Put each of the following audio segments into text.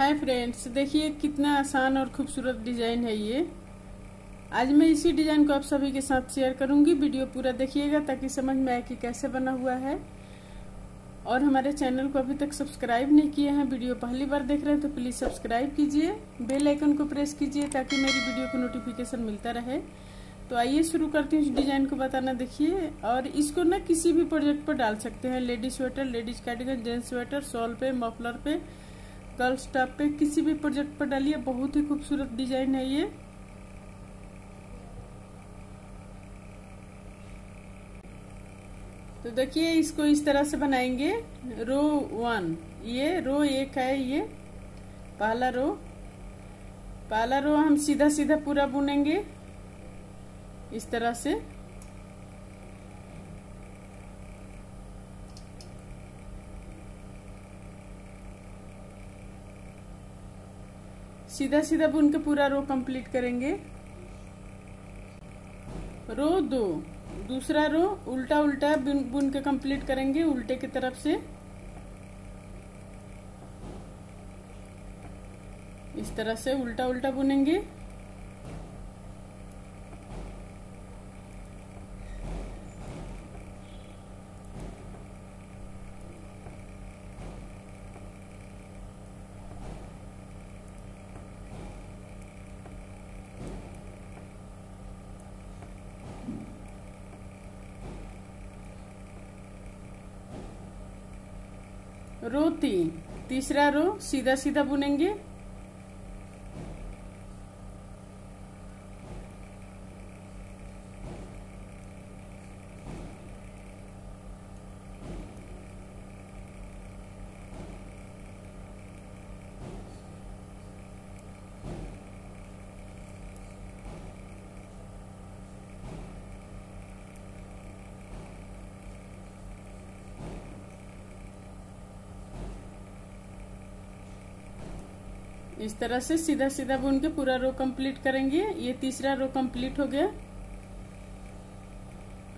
Hi friends, देखिए कितना आसान और खूबसूरत डिज़ाइन है ये। आज मैं इसी डिज़ाइन को आप सभी के साथ शेयर करूँगी। वीडियो पूरा देखिएगा ताकि समझ में आए कि कैसे बना हुआ है। और हमारे चैनल को अभी तक सब्सक्राइब नहीं किए हैं, वीडियो पहली बार देख रहे हैं तो प्लीज़ सब्सक्राइब कीजिए, बेल आइकन को प्रेस कीजिए ताकि मेरी वीडियो को नोटिफिकेशन मिलता रहे। तो आइए शुरू करती हूँ इस डिज़ाइन को बताना देखिए। और इसको ना किसी भी प्रोजेक्ट पर डाल सकते हैं। Ladies sweater ladies category gents sweater shawl पे मफलर पे। गर्ल्स टॉप पे किसी भी प्रोजेक्ट पर डालिए, बहुत ही खूबसूरत डिज़ाइन है ये। तो देखिए, इसको इस तरह से बनाएँगे। रो वन, ये रो एक है ये, पहला रो। पहला रो हम सीधा सीधा पूरा बुनेंगे, इस तरह से। सीधा सीधा बुन के पूरा रो कंप्लीट करेंगे। रो दो। दूसरा रो उल्टा उल्टा बुन, बुन के कंप्लीट करेंगे उल्टे की तरफ़ से। इस तरह से उल्टा उल्टा बुनेंगे। रो तीन तीसरा रो सीधा सीधा बुनेंगे इस तरह से सीधा सीधा बुन के पूरा रो कंप्लीट करेंगे। ये तीसरा रो कंप्लीट हो गया।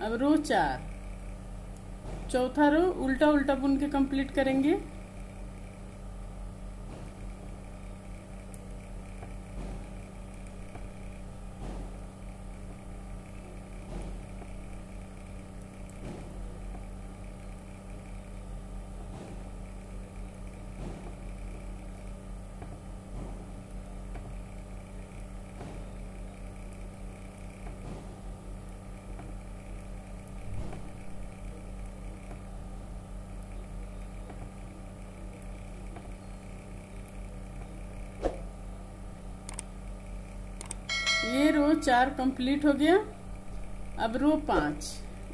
अब रो चार। चौथा रो उल्टा उल्टा बुन के कंप्लीट करेंगे। ये रो चार कंप्लीट हो गया। अब रो पाँच।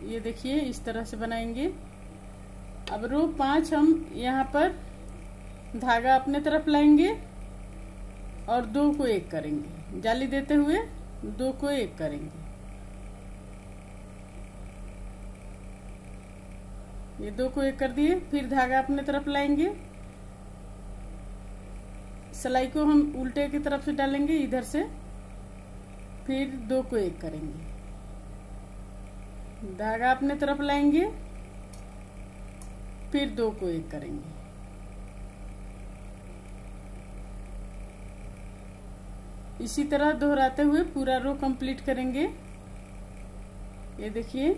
ये देखिए, इस तरह से बनाएँगे। अब रो पाँच हम यहाँ पर धागा अपने तरफ़ लाएँगे और दो को एक करेंगे। जाली देते हुए दो को एक करेंगे। ये दो को एक कर दिए, फिर धागा अपने तरफ़ लाएँगे। सिलाई को हम उल्टे की तरफ़ से डालेंगे, इधर से। फिर दो को एक करेंगे। धागा अपने तरफ़ लाएँगे, फिर दो को एक करेंगे। इसी तरह दोहराते हुए पूरा रो कंप्लीट करेंगे। ये देखिए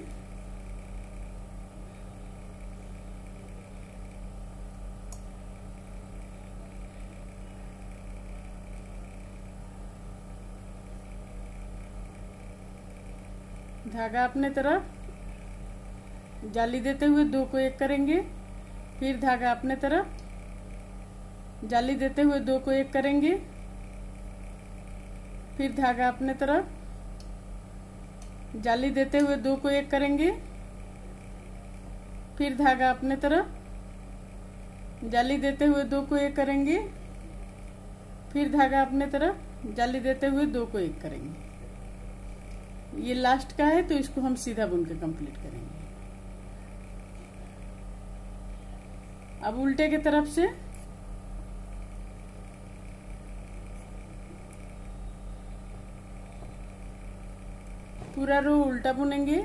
धागा अपने तरफ़, जाली देते हुए दो को एक करेंगे, फिर धागा अपने तरफ़, जाली देते हुए दो को एक करेंगे, फिर धागा अपने तरफ़, जाली देते हुए दो को एक करेंगे, फिर धागा अपने तरफ़, जाली देते हुए दो को एक करेंगे, फिर धागा अपने तरफ़, जाली देते हुए दो को एक करेंगे। ये लास्ट का है तो इसको हम सीधा बुन के कंप्लीट करेंगे। अब उल्टे की तरफ़ से पूरा रो उल्टा बुनेंगे।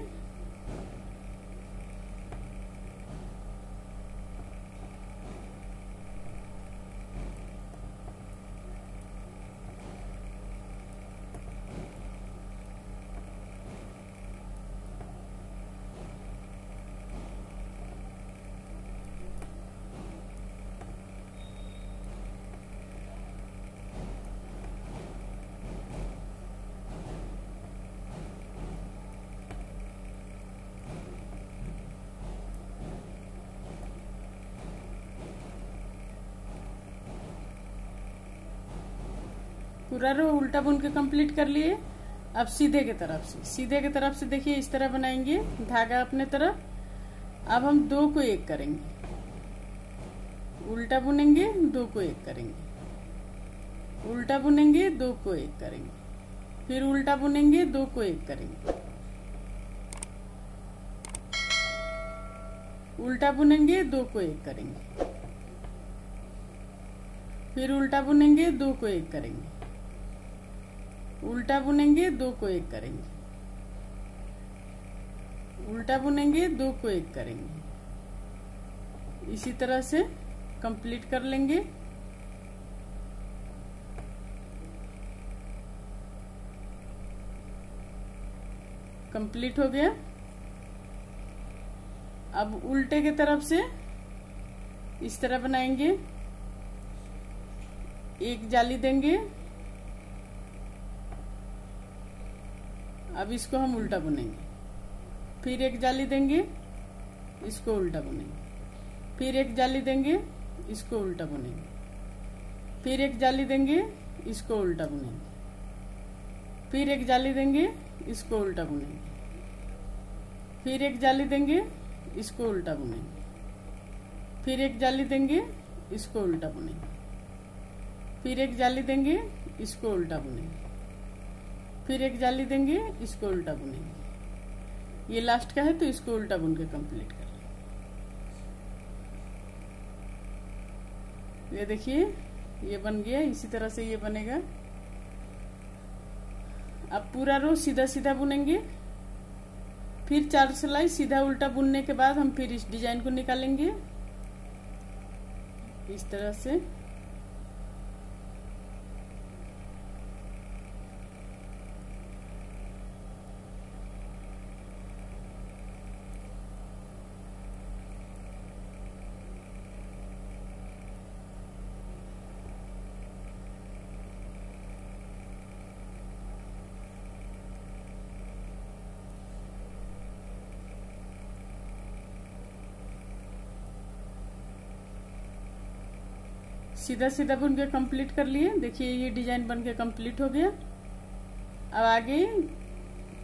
पूरा रो, उल्टा बुन के कंप्लीट कर लिए। अब सीधे के तरफ़ से। सीधे के तरफ़ से देखिए, इस तरह बनाएँगे, धागा अपने तरफ़। अब हम दो को एक करेंगे। उल्टा बुनेंगे, दो को एक करेंगे। उल्टा बुनेंगे, दो को एक करेंगे। फिर उल्टा बुनेंगे, दो को एक करेंगे। उल्टा बुनेंगे, दो को एक करेंगे। फिर उल्टा बुनेंगे, दो को एक करेंगे। उल्टा बुनेंगे, दो को एक करेंगे। उल्टा बुनेंगे, दो को एक करेंगे। इसी तरह से कंप्लीट कर लेंगे। कंप्लीट हो गया। अब उल्टे के तरफ़ से इस तरह बनाएँगे। एक जाली देंगे। अब इसको हम उल्टा बुनेंगे। फिर एक जाली देंगे, इसको उल्टा बुनेंगे। फिर एक जाली देंगे, इसको उल्टा बुनेंगे। फिर एक जाली देंगे, इसको उल्टा बुनेंगे। फिर एक जाली देंगे, इसको उल्टा बुनेंगे। फिर एक जाली देंगे, इसको उल्टा बुनेंगे। फिर एक जाली देंगे, इसको उल्टा बुनेंगे। फिर एक जाली देंगे, इसको उल्टा बुनेंगे। फिर एक जाली देंगे, इसको उल्टा बुनेंगे। ये लास्ट का है तो इसको उल्टा बुन के कंप्लीट कर ये देखिए, ये बन गया, इसी तरह से ये बनेगा। अब पूरा रो सीधा सीधा बुनेंगे। फिर चार सिलाई सीधा उल्टा बुनने के बाद हम फिर इस डिज़ाइन को निकालेंगे। इस तरह से। सीधा सीधा बुन के कंप्लीट कर लिए। देखिए, ये डिज़ाइन बन के कंप्लीट हो गया। अब आगे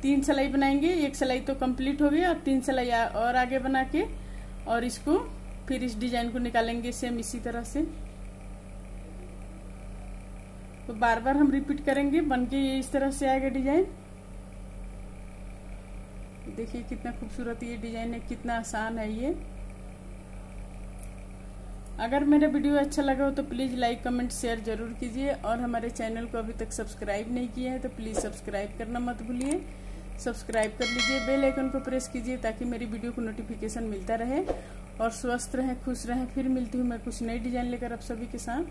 तीन सिलाई बनाएँगे। एक सिलाई तो कंप्लीट हो गया अब तीन सिलाई और आगे बना के और इसको फिर इस डिज़ाइन को निकालेंगे सेम इसी तरह से। तो बार बार हम रिपीट करेंगे। बन के ये इस तरह से आएगा डिज़ाइन देखिए, कितना खूबसूरत ये डिज़ाइन है, कितना आसान है ये। अगर मेरा वीडियो अच्छा लगा हो तो प्लीज़ लाइक, कमेंट, शेयर ज़रूर कीजिए और हमारे चैनल को अभी तक सब्सक्राइब नहीं किया है तो प्लीज़ सब्सक्राइब करना मत भूलिए। सब्सक्राइब कर लीजिए, बेल आइकन को प्रेस कीजिए ताकि मेरी वीडियो को नोटिफिकेशन मिलता रहे और स्वस्थ रहें, खुश रहें। फिर मिलती हूँ मैं कुछ नई डिज़ाइन लेकर आप सभी के साथ।